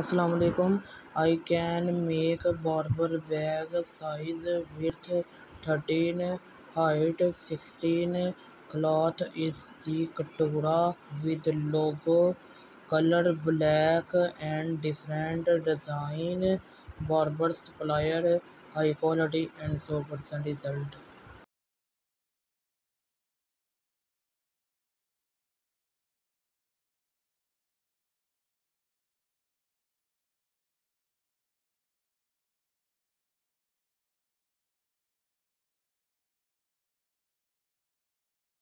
assalamu alaikum i can make barber bag size width 13 height 16 cloth is the katura with logo color black and different design barber supplier high quality and 100% result